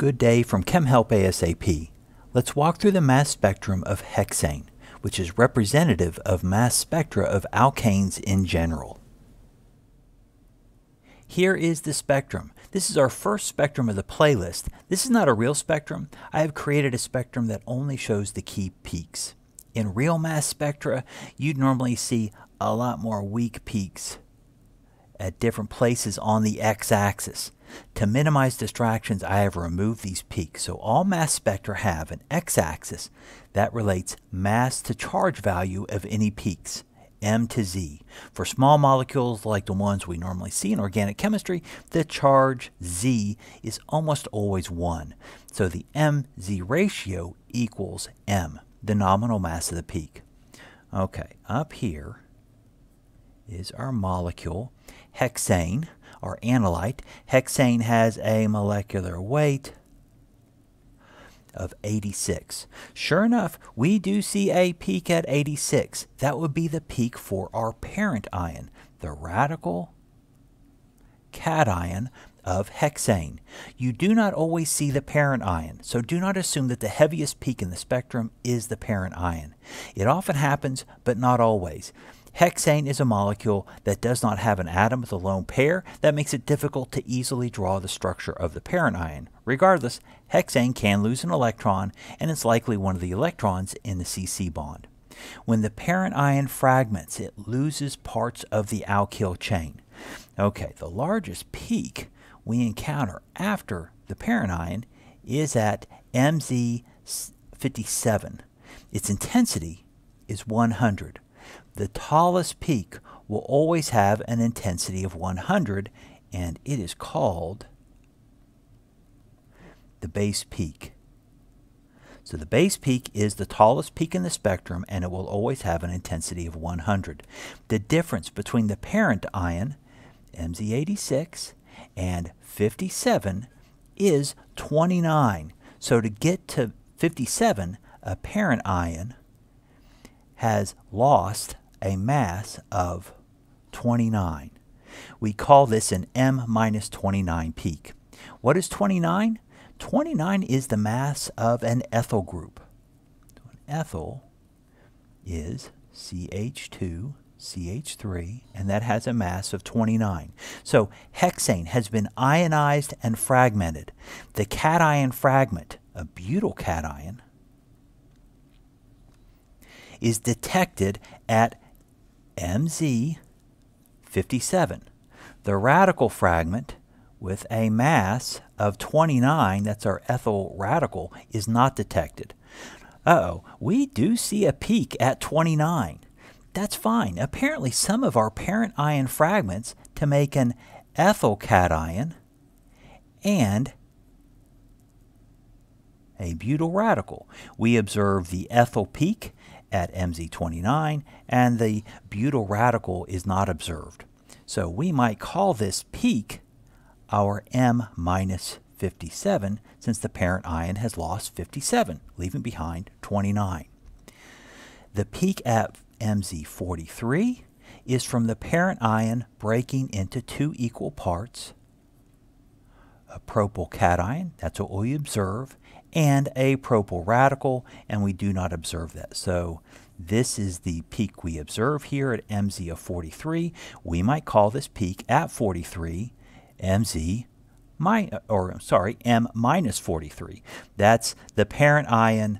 Good day from ChemHelp ASAP. Let's walk through the mass spectrum of hexane, which is representative of mass spectra of alkanes in general. Here is the spectrum. This is our first spectrum of the playlist. This is not a real spectrum. I have created a spectrum that only shows the key peaks. In real mass spectra, you'd normally see a lot more weak peaks at different places on the x-axis. To minimize distractions, I have removed these peaks. So all mass spectra have an x-axis that relates mass to charge value of any peaks, m to z. For small molecules like the ones we normally see in organic chemistry, the charge z is almost always 1. So the mz ratio equals m, the nominal mass of the peak. Okay, up here is our molecule, hexane or analyte. Hexane has a molecular weight of 86. Sure enough, we do see a peak at 86. That would be the peak for our parent ion, the radical cation of hexane. You do not always see the parent ion, so do not assume that the heaviest peak in the spectrum is the parent ion. It often happens, but not always. Hexane is a molecule that does not have an atom with a lone pair that makes it difficult to easily draw the structure of the parent ion. Regardless, hexane can lose an electron and it's likely one of the electrons in the CC bond. When the parent ion fragments, it loses parts of the alkyl chain. Okay, the largest peak we encounter after the parent ion is at MZ57. Its intensity is 100 the tallest peak will always have an intensity of 100 and it is called the base peak. So the base peak is the tallest peak in the spectrum and it will always have an intensity of 100. The difference between the parent ion, MZ86, and 57 is 29. So to get to 57, a parent ion has lost a mass of 29. We call this an M minus 29 peak. What is 29? 29 is the mass of an ethyl group. An ethyl is CH2 CH3, and that has a mass of 29. So hexane has been ionized and fragmented. The cation fragment, a butyl cation, is detected at MZ57. The radical fragment with a mass of 29, that's our ethyl radical, is not detected. Uh-oh, we do see a peak at 29. That's fine. Apparently some of our parent ion fragments to make an ethyl cation and a butyl radical. We observe the ethyl peak at MZ29 and the butyl radical is not observed. So we might call this peak our M minus 57 since the parent ion has lost 57, leaving behind 29. The peak at MZ43 is from the parent ion breaking into two equal parts, a propyl cation, that's what we observe, and a propyl radical, and we do not observe that. So this is the peak we observe here at MZ of 43. We might call this peak at 43 MZ my, or sorry, M minus 43. That's the parent ion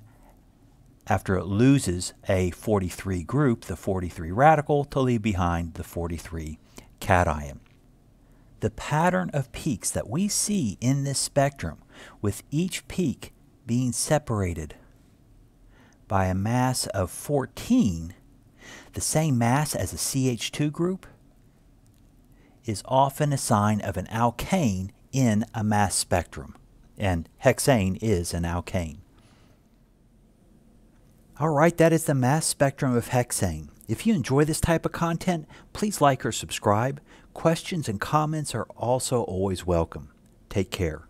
after it loses a 43 group, the 43 radical, to leave behind the 43 cation. The pattern of peaks that we see in this spectrum, with each peak being separated by a mass of 14, the same mass as a CH2 group, is often a sign of an alkane in a mass spectrum, and hexane is an alkane. Alright, that is the mass spectrum of hexane. If you enjoy this type of content, please like or subscribe. Questions and comments are also always welcome. Take care.